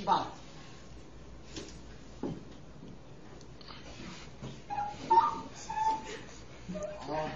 一把哦